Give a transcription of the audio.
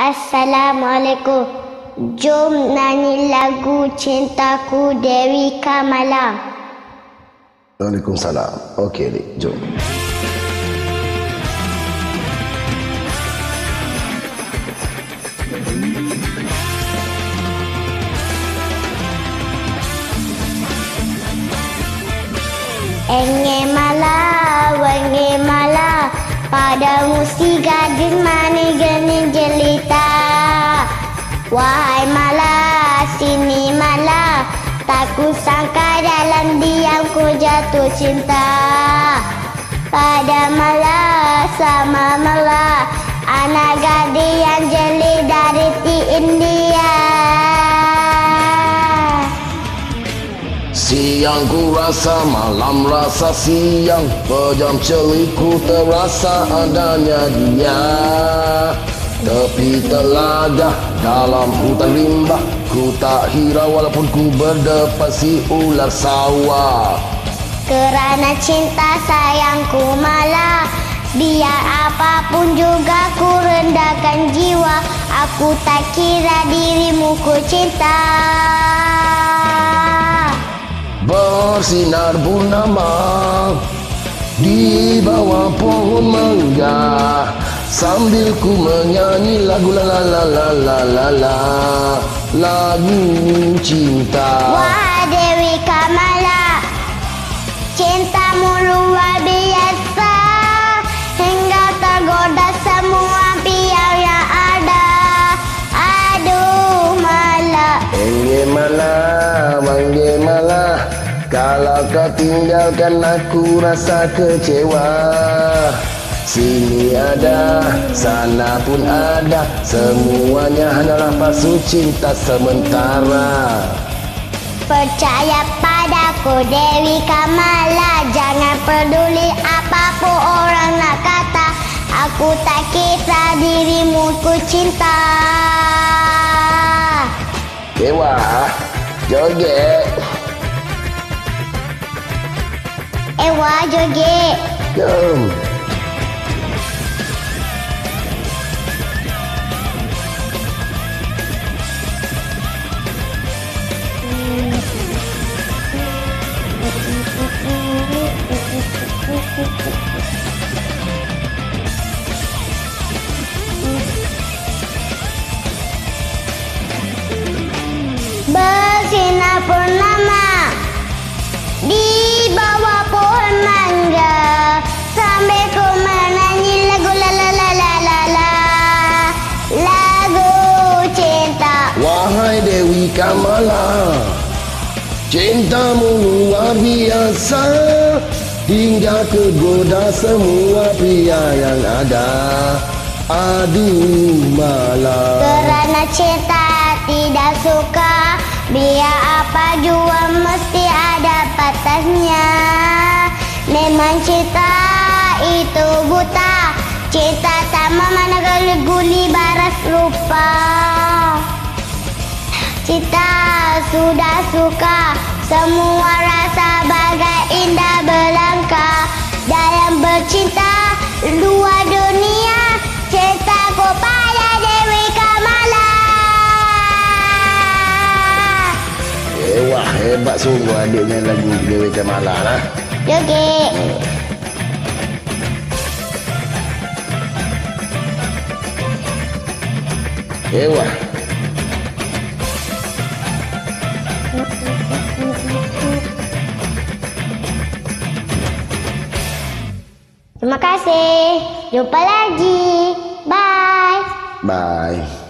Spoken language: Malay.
Assalamualaikum. Jom nyanyi lagu Cintaku Dewi Kamala. Waalaikumsalam. Okey, Dik. Jom. Enge mala, wenge mala, pada musti gading mani geni jelita. Wahai mala, sini mala, tak ku sangka dalam diam ku jatuh cinta. Pada mala, sama mala, anak gading yang jeli dari ti India. Siang ku rasa, malam rasa siang Pejam celiku terasa adanya dia Tepi telaga, dalam hutan rimba Ku tak hirau walaupun ku berdepan si ular sawah. Kerana cinta sayangku malah Biar apapun juga ku rendahkan jiwa. Aku tak kira dirimu ku cinta Bersinar purnama. Di bawah pohon mangga Sambil ku menyanyi lagu la la la la la la la Lagu cinta. Wah kau tinggalkan aku rasa kecewa. Sini ada, sana pun ada. Semuanya hanyalah palsu cinta sementara. Percaya padaku Dewi Kamala. Jangan peduli apapun orang nak kata. Aku tak kira dirimu ku cinta. Dewa, joget Ewa joget Jom Bersinar Dewi Kamala Cintamu luar biasa Hingga kegoda semua pria yang ada Aduh malah Kerana cinta tidak suka Biar apa jua mesti ada batasnya. Memang cinta itu buta Cinta sama mana guli baras rupa sudah suka. Semua rasa bagai indah belangka Dalam bercinta luar dunia Cintaku pada Dewi Kamala. Eh wah hebat sungguh adiknya lagu Dewi Kamala lah. Joget. Eh wah Terima kasih. Jumpa lagi. Bye. Bye